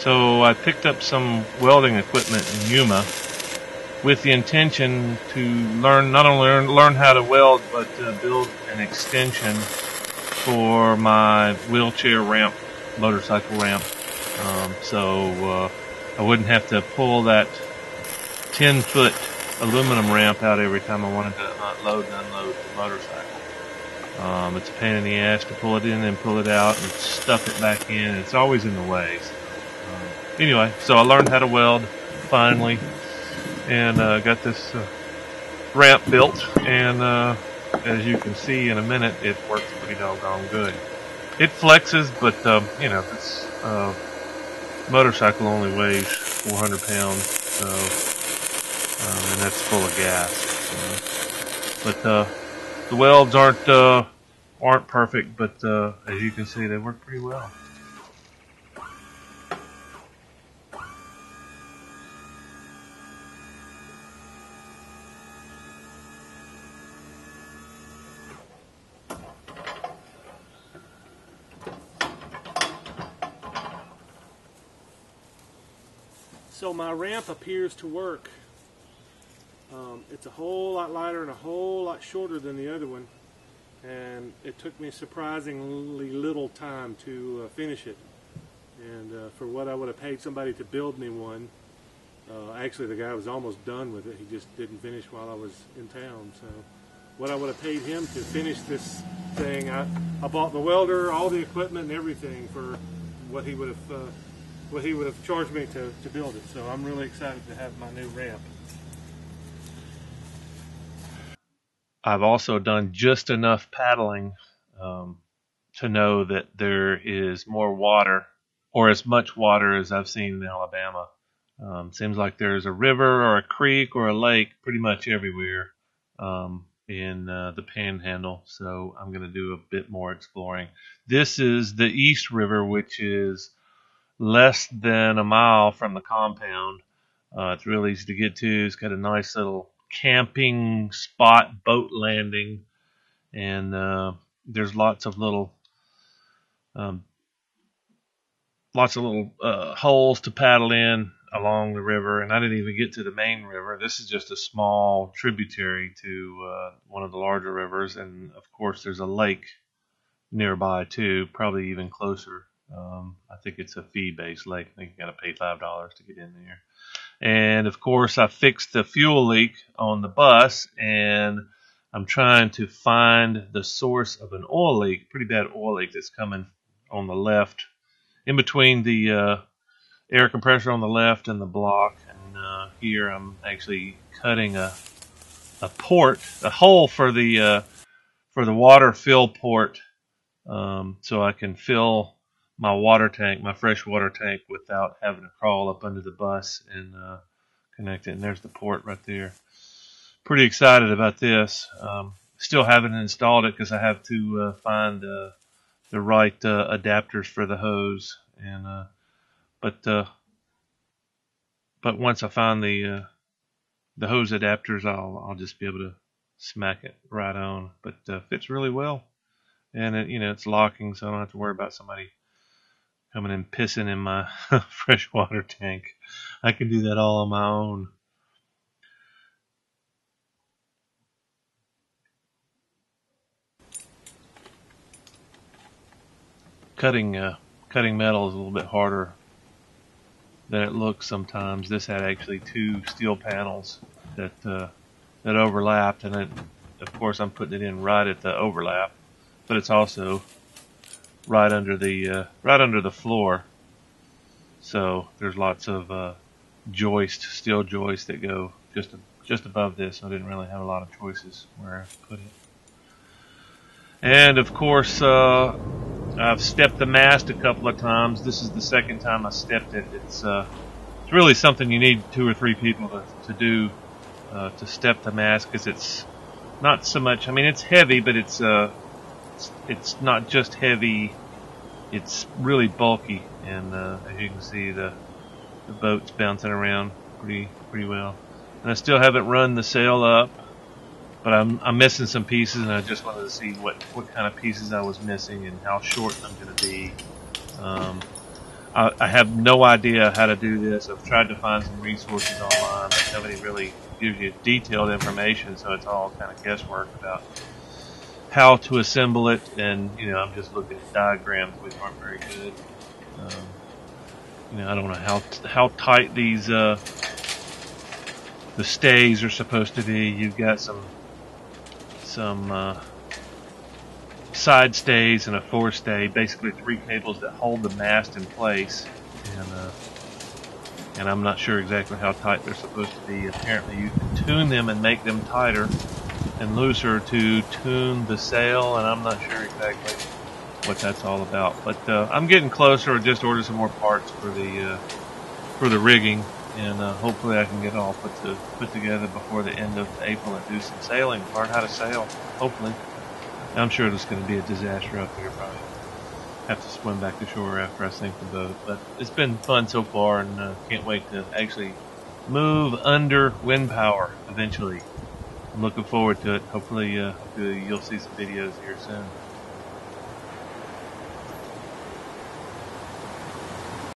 So I picked up some welding equipment in Yuma with the intention to learn not only learn, learn how to weld but uh, build an extension for my wheelchair ramp, motorcycle ramp. Um, so uh, I wouldn't have to pull that 10 foot aluminum ramp out every time I wanted to load and unload the motorcycle. Um, it's a pain in the ass to pull it in and pull it out and stuff it back in. It's always in the way. So, anyway, so I learned how to weld finally and uh, got this uh, ramp built. And uh, as you can see in a minute, it works pretty doggone good. It flexes, but um, you know, it's uh, motorcycle only weighs 400 pounds, so um, and that's full of gas. So. But uh, the welds aren't uh, aren't perfect, but as you can see, they work pretty well. So my ramp appears to work. Um, it's a whole lot lighter and a whole lot shorter than the other one. And it took me surprisingly little time to uh, finish it. And uh, for what I would have paid somebody to build me one, uh, actually the guy was almost done with it. He just didn't finish while I was in town. So what I would have paid him to finish this thing, I, I bought the welder, all the equipment and everything for what he would have uh, what he would have charged me to, to build it. So I'm really excited to have my new ramp. I've also done just enough paddling um, to know that there is more water, or as much water as I've seen in Alabama. Um, seems like there's a river or a creek or a lake pretty much everywhere um, in uh, the Panhandle. So I'm going to do a bit more exploring. This is the East River, which is less than a mile from the compound. Uh, it's really easy to get to. It's got a nice little camping spot, boat landing, and uh, there's lots of little, um, lots of little uh, holes to paddle in along the river. And I didn't even get to the main river. This is just a small tributary to uh, one of the larger rivers, and of course there's a lake nearby too, probably even closer. Um, think it's a fee-based lake. I think you got to pay five dollars to get in there. And of course, I fixed the fuel leak on the bus, and I'm trying to find the source of an oil leak, pretty bad oil leak that's coming on the left, in between the uh, air compressor on the left and the block. And uh, here I'm actually cutting a a port, a hole for the uh, for the water fill port, um, so I can fill my water tank, my fresh water tank, without having to crawl up under the bus and uh, connect it. And there's the port right there. Pretty excited about this. Um, still haven't installed it because I have to uh, find uh, the right uh, adapters for the hose. And uh, but uh, but once I find the the hose adapters, I'll I'll just be able to smack it right on. But fits really well, and it, you know it's locking, so I don't have to worry about somebody coming and pissing in my freshwater tank. I can do that all on my own. Cutting uh, cutting metal is a little bit harder than it looks sometimes. This had actually two steel panels that uh, that overlapped, and it, of course I'm putting it in right at the overlap, but it's also right under the uh, right under the floor. So there's lots of uh, joist, steel joists that go just just above this. I didn't really have a lot of choices where I put it. And of course, uh, I've stepped the mast a couple of times. This is the second time I stepped it. It's uh, it's really something you need two or three people to to do uh, to step the mast because it's not so much. I mean, it's heavy, but it's uh, it's, it's not just heavy it's really bulky, and uh, as you can see, the the boat's bouncing around pretty pretty well. And I still haven't run the sail up, but I'm I'm missing some pieces, and I just wanted to see what what kind of pieces I was missing and how short I'm going to be. Um, I, I have no idea how to do this. I've tried to find some resources online, but nobody really gives you detailed information, so it's all kind of guesswork about how to assemble it. And you know, I'm just looking at diagrams which aren't very good. Um, you know, I don't know how how tight these uh, the stays are supposed to be. You've got some some uh, side stays and a forestay, basically three cables that hold the mast in place. And uh, and I'm not sure exactly how tight they're supposed to be. Apparently, you can tune them and make them tighter and looser to tune the sail, and I'm not sure exactly what that's all about. But uh, I'm getting closer. I just ordered some more parts for the uh, for the rigging, and uh, hopefully I can get all put to, put together before the end of April and do some sailing, learn how to sail. Hopefully. I'm sure it's going to be a disaster up here. Probably have to swim back to shore after I sink the boat. But it's been fun so far, and uh, can't wait to actually move under wind power eventually. Looking forward to it. Hopefully, uh, you'll see some videos here soon.